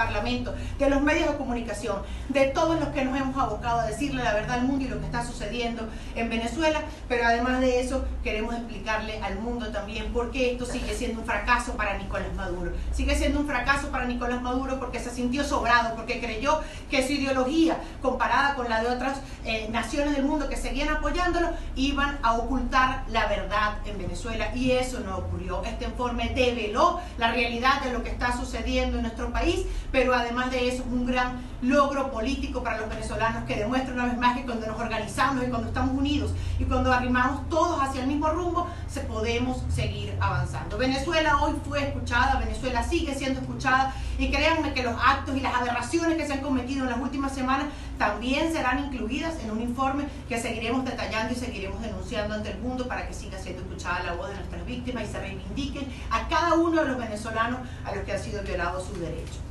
Parlamento, de los medios de comunicación, de todos los que nos hemos abocado a decirle la verdad al mundo y lo que está sucediendo en Venezuela, pero además de eso queremos explicarle al mundo también por qué esto sigue siendo un fracaso para Nicolás Maduro. Sigue siendo un fracaso para Nicolás Maduro porque se sintió sobrado, porque creyó que su ideología, comparada con la de otras eh, naciones del mundo que seguían apoyándolo, iban a ocultar la verdad en Venezuela y eso no ocurrió. Este informe develó la realidad de lo que está sucediendo en nuestro país, pero además de eso es un gran logro político para los venezolanos que demuestra una vez más que cuando nos organizamos y cuando estamos unidos y cuando arrimamos todos hacia el mismo rumbo, se podemos seguir avanzando. Venezuela hoy fue escuchada, Venezuela sigue siendo escuchada y créanme que los actos y las aberraciones que se han cometido en las últimas semanas también serán incluidas en un informe que seguiremos detallando y seguiremos denunciando ante el mundo para que siga siendo escuchada la voz de nuestras víctimas y se reivindiquen a cada uno de los venezolanos a los que han sido violados sus derechos.